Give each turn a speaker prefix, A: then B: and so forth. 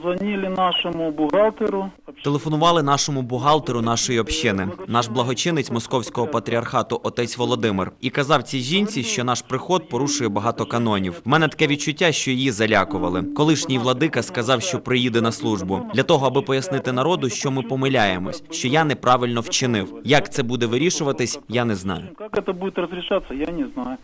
A: Звонили нашому бухгалтеру.
B: Телефонували нашому бухгалтеру нашої общини, наш благочинець московського патріархату, отець Володимир, і казав цій жінці, що наш приход порушує багато канонів. В мене таке відчуття, що її залякували. Колишній владика сказав, що приїде на службу для того, аби пояснити народу, що ми помиляємось, що я неправильно вчинив. Як це буде вирішуватись, я не знаю.
A: Як це буде розрішатися, я не знаю.